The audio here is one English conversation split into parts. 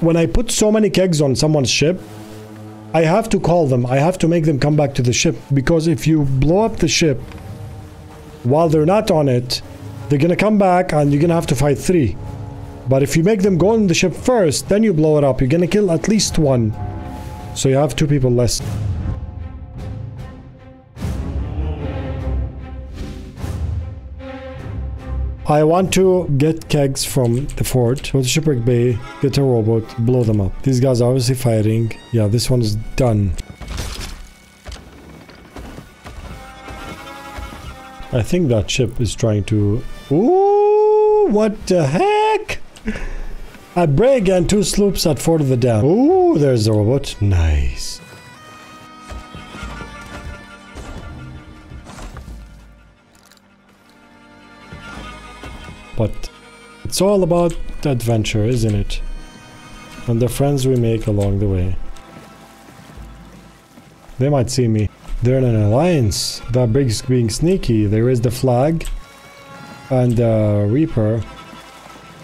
When I put so many kegs on someone's ship, I have to call them. I have to make them come back to the ship. Because if you blow up the ship while they're not on it, they're gonna come back and you're gonna have to fight three. But if you make them go on the ship first, then you blow it up, you're gonna kill at least one. So you have two people less. I want to get kegs from the fort, go to Shipwreck Bay, get a rowboat, blow them up. These guys are obviously fighting. Yeah, this one is done. I think that ship is trying to... Ooh, what the heck? A brig and two sloops at Fort of the Damned. Ooh, there's the rowboat. Nice. But it's all about adventure, isn't it? And the friends we make along the way. They might see me. They're in an alliance. That brig's being sneaky. There is the flag and the Reaper.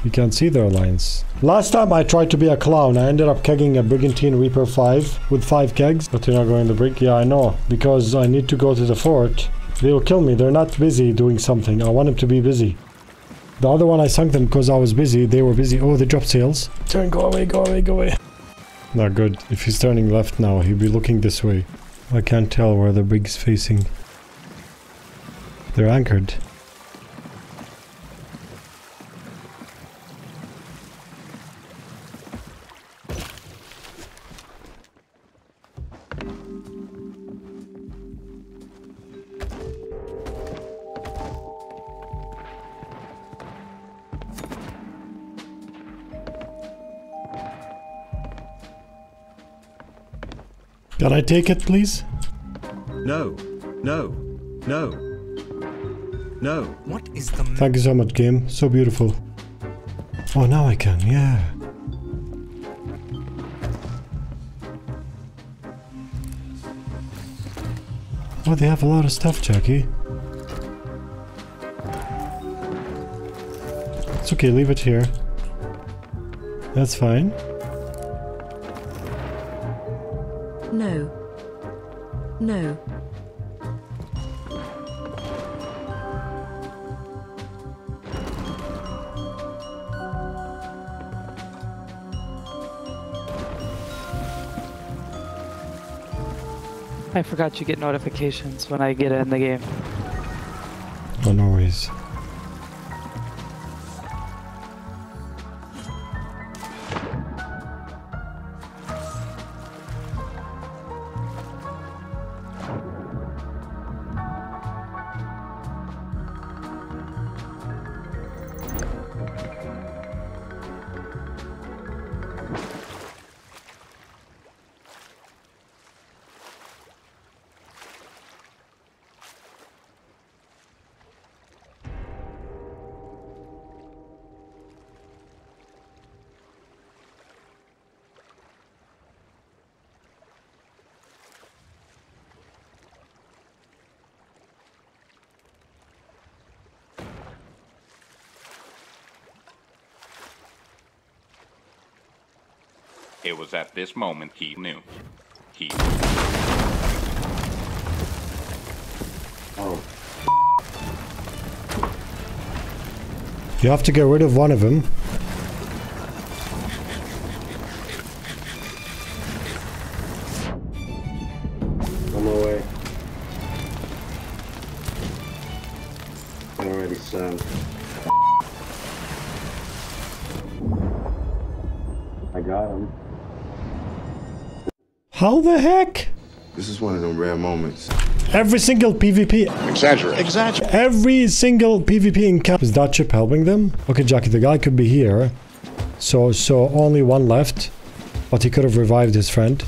You can't see their alliance. Last time I tried to be a clown, I ended up kegging a Brigantine Reaper 5 with 5 kegs. But you're not going to brig? Yeah, I know. Because I need to go to the fort. They'll kill me. They're not busy doing something. I want them to be busy. The other one I sunk them because I was busy. They were busy. Oh, they dropped sails. Turn, go away, go away, go away. Not good. If he's turning left now, he'll be looking this way. I can't tell where the brig's facing. They're anchored. Can I take it, please? No, no, no, no. What is the? Thank you so much, game. So beautiful. Oh, now I can, yeah. Oh, they have a lot of stuff, Jackie. It's okay, leave it here. That's fine. No. No. I forgot you get notifications when I get in the game. No worries. It was at this moment he knew. He Oh. You have to get rid of one of them. How the heck? This is one of them rare moments. Every single PvP, Exaggerate. Exaggerate. Every single PvP in encounter. Is that ship helping them? Okay, Jackie, the guy could be here. So, so only one left. But he could have revived his friend.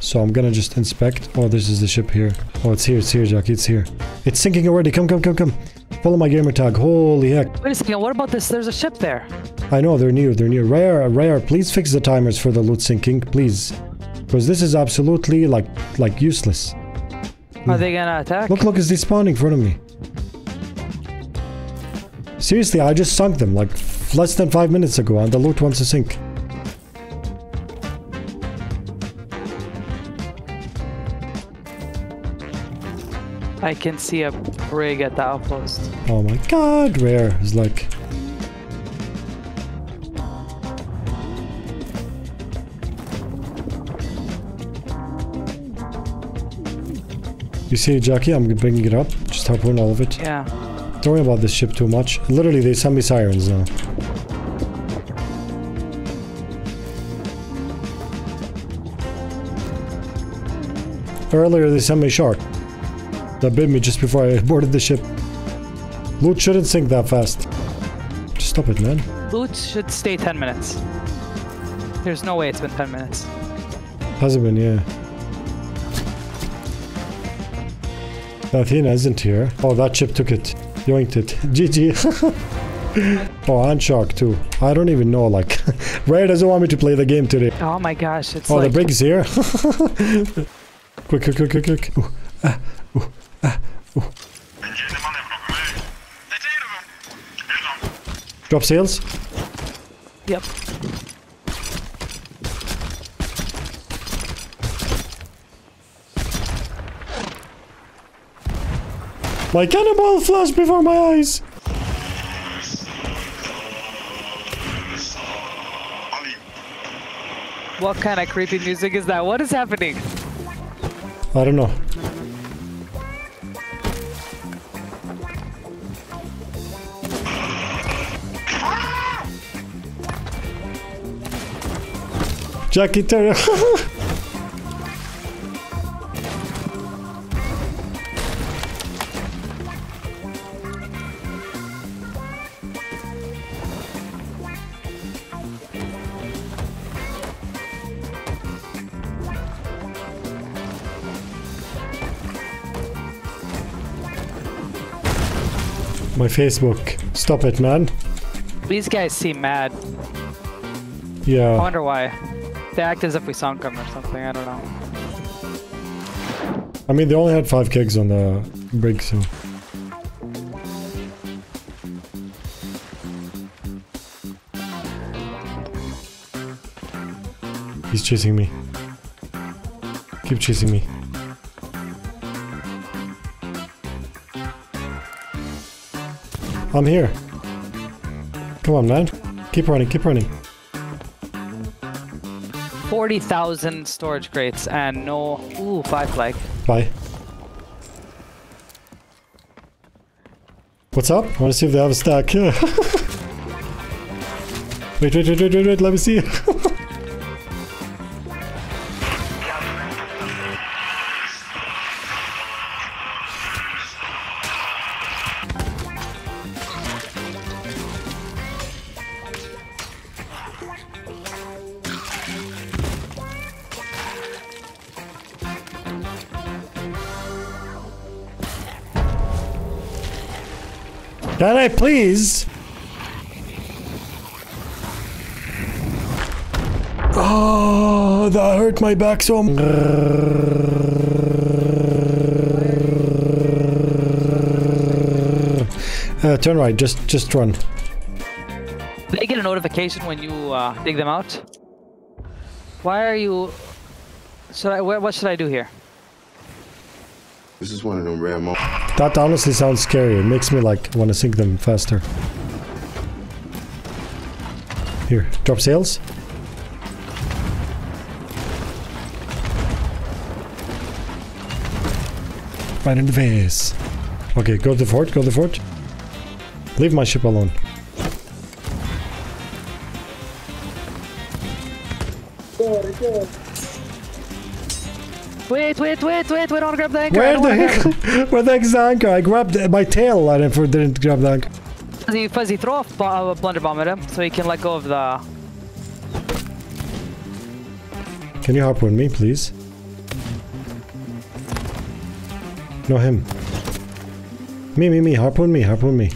So I'm gonna just inspect. Oh, this is the ship here. Oh, it's here, it's here, Jackie, it's here. It's sinking already. Come, come, come, come. Follow my gamer tag. Holy heck. Wait a second, what about this? There's a ship there. I know, they're new, they're new. Rare, rare, please fix the timers for the loot sinking, please. Because this is absolutely, like, like useless. Are they gonna attack? Look, look, it's despawning in front of me. Seriously, I just sunk them, like, less than five minutes ago, and the loot wants to sink. I can see a rig at the outpost. Oh my god, Rare is like... You see, Jackie, I'm bringing it up. Just harpoon all of it. Yeah. Don't worry about this ship too much. Literally, they send me sirens now. Earlier, they sent me a shark. That bit me just before I boarded the ship. Loot shouldn't sink that fast. Just stop it, man. Loot should stay 10 minutes. There's no way it's been 10 minutes. Hasn't been, yeah. Athena isn't here. Oh, that ship took it. Yoinked it. GG. oh, and Shark too. I don't even know, like... Rare doesn't want me to play the game today. Oh my gosh, it's Oh, like the brig's here. quick, quick, quick, quick, quick. Ooh, ah, ooh, ah, ooh. Drop sails. Yep. My cannonball flashed before my eyes. What kind of creepy music is that? What is happening? I don't know. Jackie Turner. My Facebook. Stop it, man. These guys seem mad. Yeah. I wonder why. They act as if we sunk them or something. I don't know. I mean, they only had five kegs on the brig, so. He's chasing me. Keep chasing me. I'm here. Come on, man. Keep running, keep running. 40,000 storage crates and no... Ooh, five flag. Bye. What's up? I want to see if they have a stack. wait, wait, wait, wait, wait, wait, let me see. Can I please? Oh, that hurt my back so much. Uh, turn right, just just run. They get a notification when you uh, dig them out. Why are you... Should I... Where, what should I do here? This is one of them rare moments. That honestly sounds scary. It makes me like want to sink them faster. Here, drop sails. Right in the face. Okay, go to the fort, go to the fort. Leave my ship alone. Wait, wait, wait, wait, we don't grab the anchor. Where the heck? Where the heck is the anchor? I grabbed my tail and I didn't grab the anchor. Phuzzy, Phuzzy, throw a a uh, blunder bomb at him so he can let go of the... Can you harpoon me, please? No, him. Me, me, me. Harpoon me, harpoon me.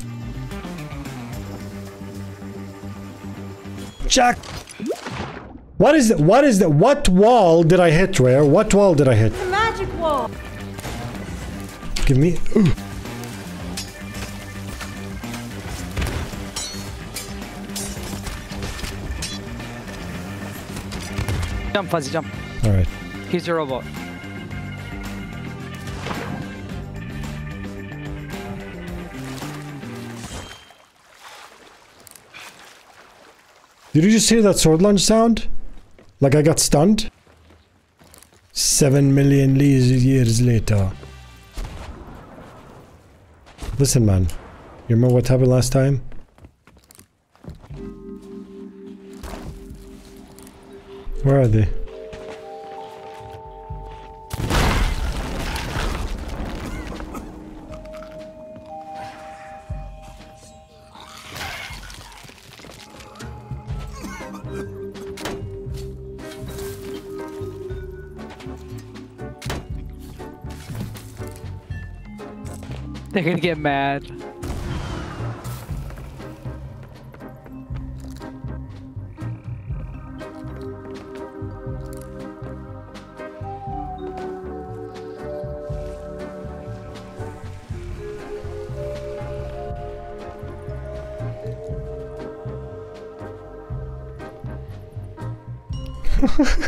Jack! What is the, What is the What wall did I hit, Rare? What wall did I hit? The magic wall. Give me. Ooh. Jump, Phuzzy, jump. All right. Here's your rowboat. Did you just hear that sword lunge sound? Like I got stunned? Seven million years later. Listen, man. You remember what happened last time? Where are they? They're gonna get mad.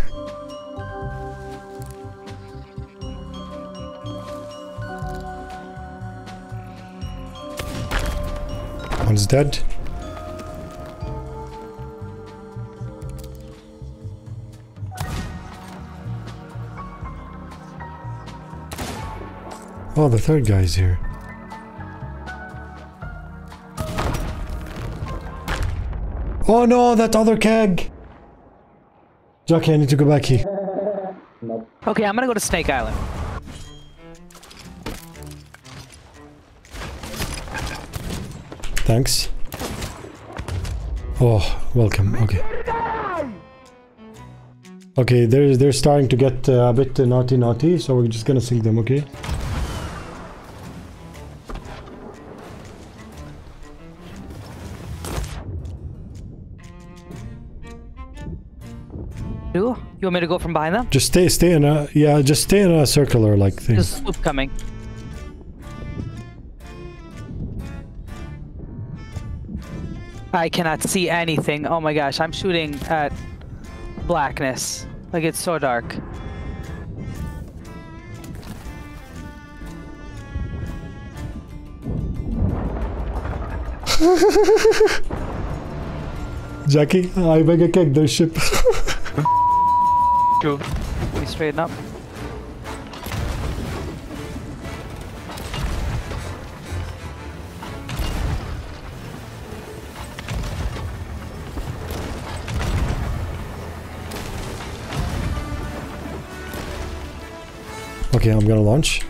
One's dead. Oh, the third guy's here. Oh no, that other keg! Jackie, I need to go back here. Okay, I'm gonna go to Snake Island. Thanks. Oh, welcome. Okay. Okay, they're they're starting to get uh, a bit uh, naughty naughty, so we're just gonna sink them, okay? You? You want me to go from behind them? Just stay stay in a yeah, just stay in a circular like thing. There's a sloop coming. I cannot see anything. Oh my gosh, I'm shooting at blackness. Like it's so dark. Jackie, I beg a keg, their ship. True. We straighten up. Okay, I'm gonna launch.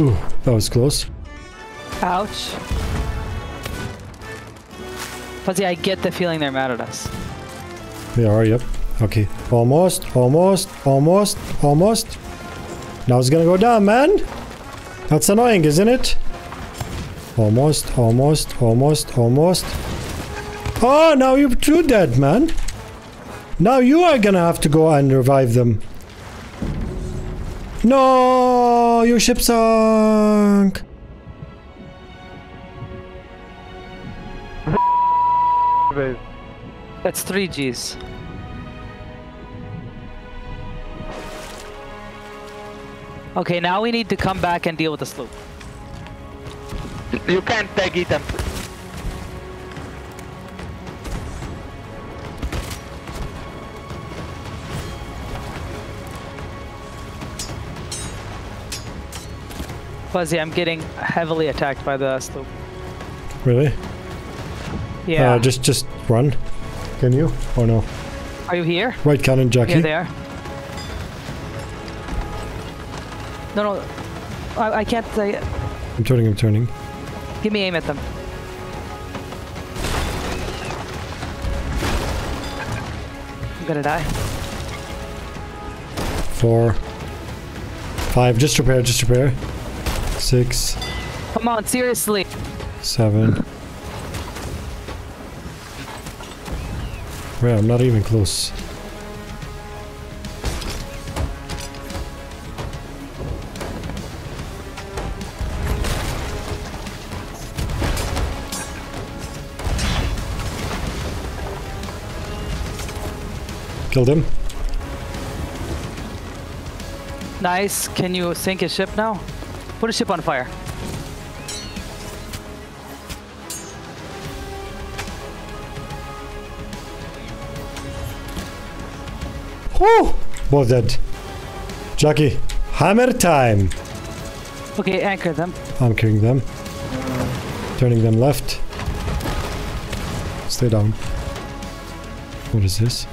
Ooh, that was close. Ouch. Phuzzy, I get the feeling they're mad at us. They are, yep. Okay, almost, almost, almost, almost. Now it's gonna go down, man. That's annoying, isn't it? Almost, almost, almost, almost. Oh, now you're too dead, man. Now you are gonna have to go and revive them. No, your ship sunk. That's three G's. Okay, now we need to come back and deal with the sloop. You can't tag it them. Phuzzy, I'm getting heavily attacked by the sloop. Really? Yeah. Uh, just, just run. Can you? Or no. Are you here? Right cannon, Jackie. Here they are. No, no. I, I can't. Uh, I'm turning. I'm turning. give me aim at them. I'm gonna die. Four. Five. Just repair. Just repair. Six. Come on, seriously. Seven. Right, I'm not even close. Killed him. Nice. Can you sink his ship now? Put a ship on fire. Woo! Both dead. Jackie, hammer time! Okay, anchor them. Anchoring them. Turning them left. Stay down. What is this?